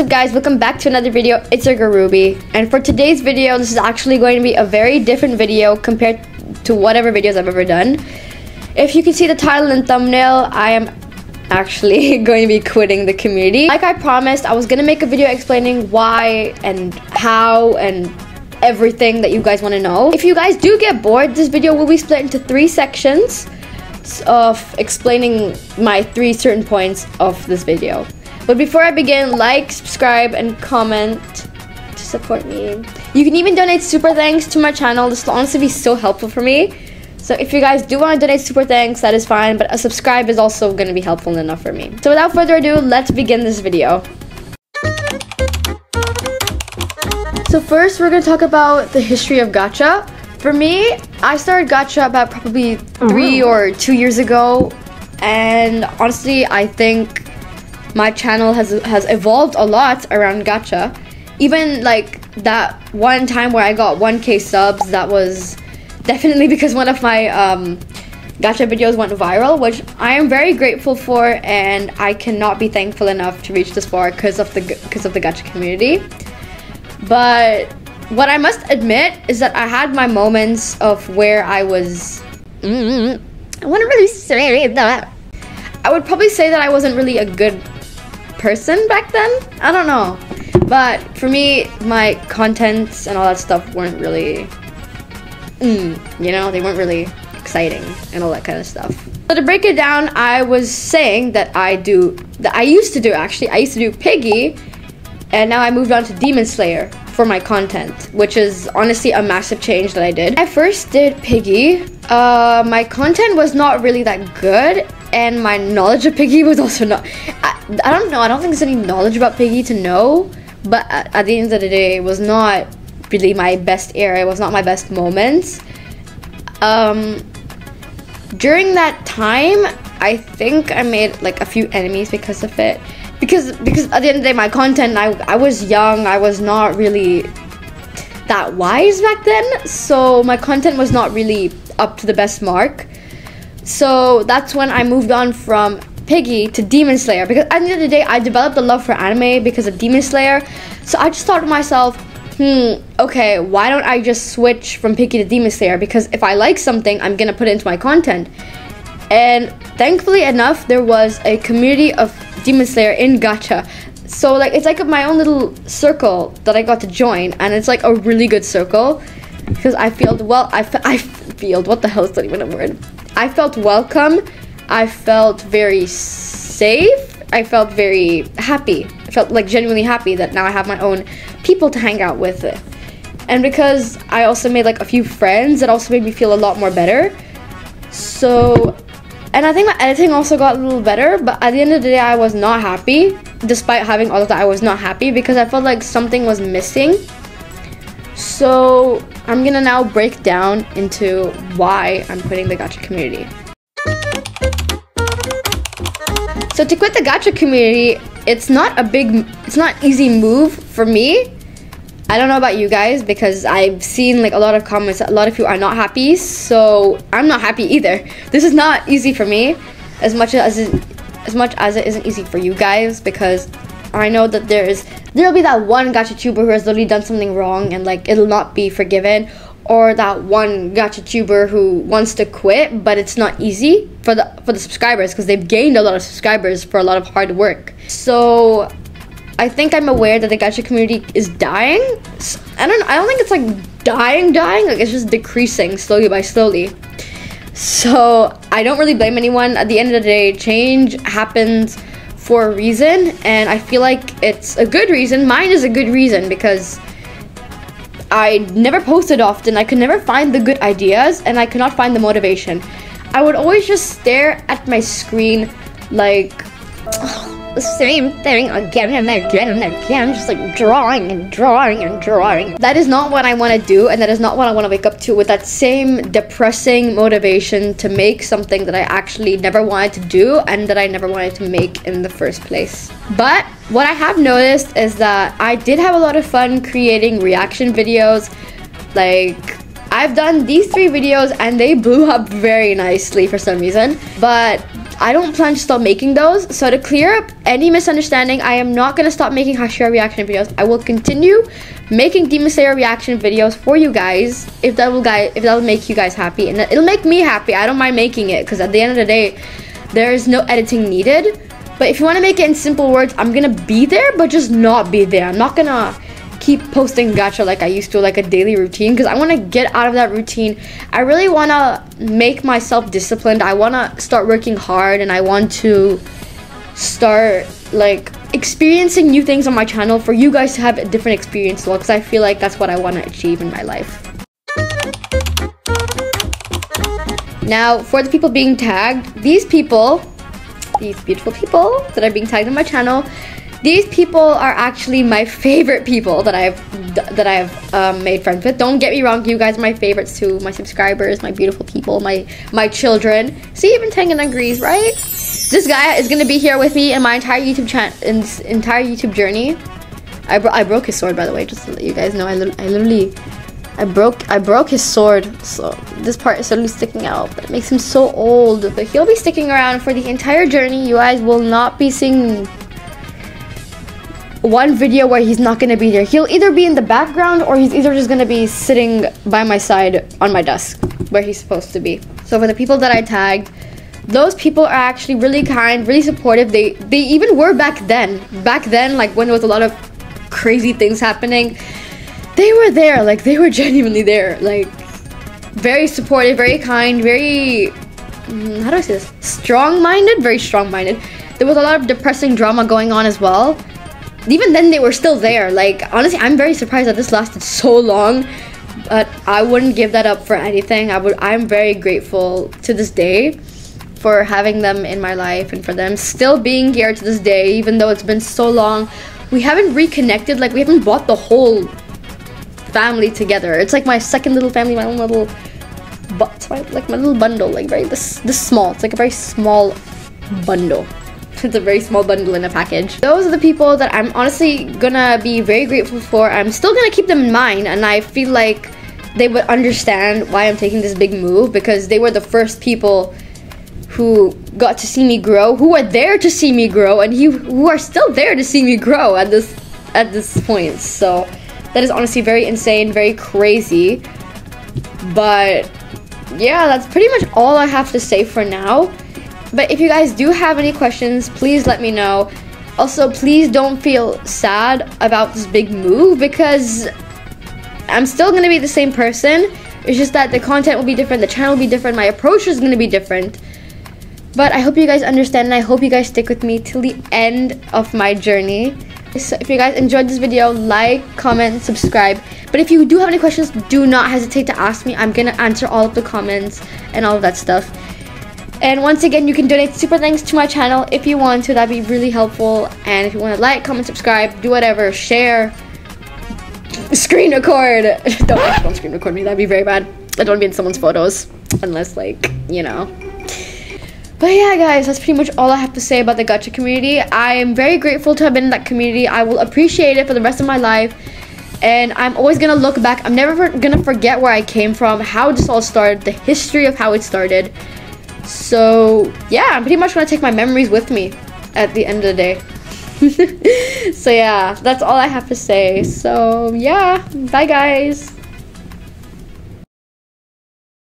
what's up guys? Welcome back to another video. It's your girl Ruby. And for today's video, this is actually going to be a very different video compared to whatever videos I've ever done. If you can see the title and thumbnail, I am actually going to be quitting the community. Like I promised, I was going to make a video explaining why and how and everything that you guys want to know. If you guys do get bored, this video will be split into three sections of explaining my three certain points of this video. But before I begin, like, subscribe, and comment to support me. You can even donate super thanks to my channel. This will honestly be so helpful for me. So if you guys do want to donate super thanks, that is fine, but a subscribe is also going to be helpful enough for me. So without further ado, let's begin this video. So first, we're going to talk about the history of gacha. For me, I started gacha about probably 3 or two years ago, and honestly, I think my channel has has evolved a lot around gacha. Even like that one time where I got 1k subs, that was definitely because one of my um, gacha videos went viral, which I am very grateful for, and I cannot be thankful enough to reach this far because of the because of the gacha community. But what I must admit is that I had my moments of where I was. Mm, I want to really say that. I would probably say that I wasn't really a good person back then. I don't know. But for me, my contents and all that stuff weren't really, mm, you know, they weren't really exciting and all that kind of stuff. So to break it down, I was saying that I do, that I used to do actually, I used to do Piggy, and now I moved on to Demon Slayer for my content, which is honestly a massive change that I did. I first did Piggy. Uh, my content was not really that good, and my knowledge of Piggy was also not. I, I don't know. I don't think there's any knowledge about Piggy to know. But at, the end of the day, it was not really my best era. It was not my best moments. Um, during that time, I think I made like a few enemies because of it. Because because at the end of the day, my content, I I was young. I was not really that wise back then. So my content was not really up to the best mark. So that's when I moved on from Piggy to Demon Slayer because at the end of the day, I developed a love for anime because of Demon Slayer. So I just thought to myself, hmm, okay, why don't I just switch from Piggy to Demon Slayer? Because if I like something, I'm gonna put it into my content. And thankfully enough, there was a community of Demon Slayer in Gacha. So like it's like my own little circle that I got to join, and it's like a really good circle because I feel well. I, I feel what the hell is not even a word. I felt welcome. I felt very safe. I felt very happy. I felt like genuinely happy that now I have my own people to hang out with. And because I also made like a few friends, it also made me feel a lot more better. So, and I think my editing also got a little better, but at the end of the day, I was not happy. Despite having all of that, I was not happy because I felt like something was missing. So, I'm gonna now break down into why I'm quitting the gacha community. So to quit the gacha community, it's not a big, it's not easy move for me. I don't know about you guys because I've seen like a lot of comments. A lot of you are not happy, so I'm not happy either. This is not easy for me, as much as it, as much as it isn't easy for you guys because I know that there is there'll be that one gacha tuber who has literally done something wrong and like it'll not be forgiven, or that one gacha tuber who wants to quit, but it's not easy for the for the subscribers because they've gained a lot of subscribers for a lot of hard work. So I think I'm aware that the gacha community is dying. I don't I don't think it's like dying dying, like it's just decreasing slowly by slowly. So I don't really blame anyone. At the end of the day, change happens for a reason, and I feel like it's a good reason. Mine is a good reason because I never posted often. I could never find the good ideas and I could not find the motivation. I would always just stare at my screen like the same thing again and again and again, just like drawing and drawing and drawing. That is not what I want to do, and that is not what I want to wake up to with that same depressing motivation to make something that I actually never wanted to do and that I never wanted to make in the first place. But what I have noticed is that I did have a lot of fun creating reaction videos. Like, I've done these three videos and they blew up very nicely for some reason. But I don't plan to stop making those. So to clear up any misunderstanding, I am not gonna stop making Hashira reaction videos. I will continue making Demon Slayer reaction videos for you guys if that will guys if that will make you guys happy and it'll make me happy. I don't mind making it because at the end of the day, there is no editing needed. But if you want to make it in simple words, I'm gonna be there, but just not be there. I'm not gonna keep posting gacha like I used to, like a daily routine, because I want to get out of that routine. I really want to make myself disciplined. I want to start working hard, and I want to start like experiencing new things on my channel for you guys to have a different experience because I feel like that's what I want to achieve in my life. Now, for the people being tagged, these people, these beautiful people that are being tagged on my channel, these people are actually my favorite people that I've that I've um, made friends with. Don't get me wrong, you guys are my favorites too. My subscribers, my beautiful people, my my children. See, even Tengen agrees, right? This guy is gonna be here with me in my entire YouTube channel, in entire YouTube journey. I, bro I broke his sword, by the way, just to let you guys know. I, li I literally, I broke, I broke his sword. So this part is suddenly sticking out. That makes him so old. But he'll be sticking around for the entire journey. You guys will not be seeing one video where he's not gonna be there. He'll either be in the background or he's either just gonna be sitting by my side on my desk where he's supposed to be. So for the people that I tagged, those people are actually really kind, really supportive. They they even were back then. Back then, like when there was a lot of crazy things happening, they were there. Like they were genuinely there. Like very supportive, very kind, very mm, how do I say this? Strong-minded, very strong-minded. There was a lot of depressing drama going on as well even then they were still there. Like honestly, I'm very surprised that this lasted so long. But I wouldn't give that up for anything. I would I'm very grateful to this day for having them in my life and for them still being here to this day even though it's been so long. We haven't reconnected like we haven't bought the whole family together. It's like my second little family, my own little but like my little bundle like very this this small. It's like a very small bundle. It's a very small bundle in a package. Those are the people that I'm honestly gonna be very grateful for. I'm still gonna keep them in mind and I feel like they would understand why I'm taking this big move because they were the first people who got to see me grow, who were there to see me grow, and who are still there to see me grow at this at this point. So that is honestly very insane, very crazy. But yeah, that's pretty much all I have to say for now. But if you guys do have any questions, please let me know. Also, please don't feel sad about this big move because I'm still going to be the same person. It's just that the content will be different, the channel will be different, my approach is going to be different. But I hope you guys understand and I hope you guys stick with me till the end of my journey. So if you guys enjoyed this video, like, comment, subscribe. But if you do have any questions, do not hesitate to ask me. I'm going to answer all of the comments and all of that stuff. And once again, you can donate super thanks to my channel if you want to. That'd be really helpful. And if you want to like, comment, subscribe, do whatever, share, screen record. don't, don't screen record me. That'd be very bad. I don't want to be in someone's photos. Unless, like, you know. But yeah, guys, that's pretty much all I have to say about the gacha community. I am very grateful to have been in that community. I will appreciate it for the rest of my life. And I'm always going to look back. I'm never going to forget where I came from, how this all started, the history of how it started. So yeah, I'm pretty much gonna take my memories with me at the end of the day. so yeah, that's all I have to say. So yeah, bye guys.